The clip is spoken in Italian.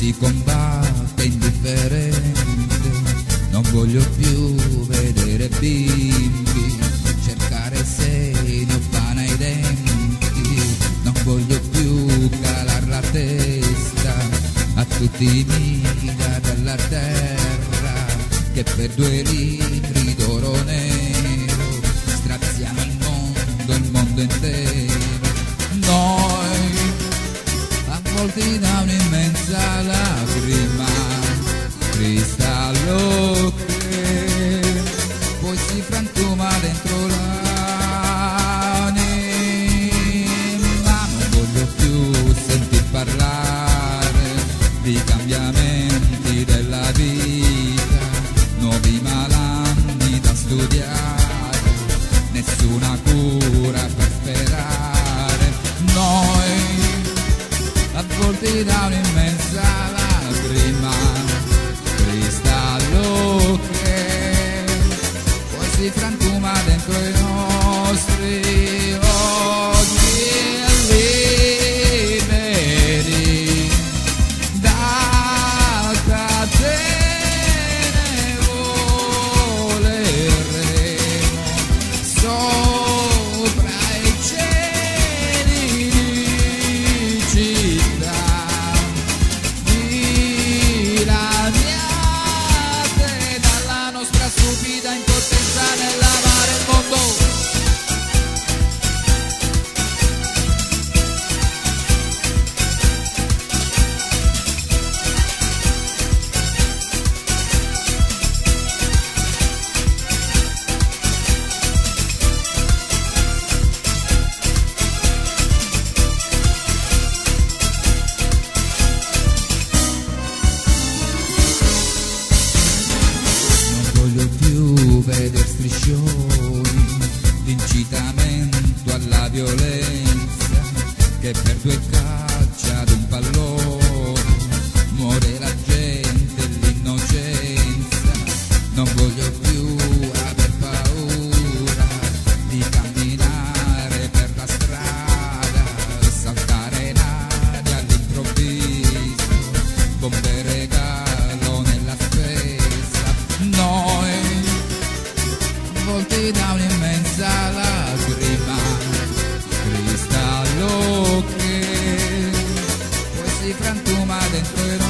si combatte indifferente, non voglio più vedere bimbi, cercare segno pana ai denti, non voglio più calar la testa a tutti i miglia della terra che per due litri d'oro nero straziamo il mondo, il mondo intero. Noi a molti nati Nessuno cool. So reflejar. entran tu dentro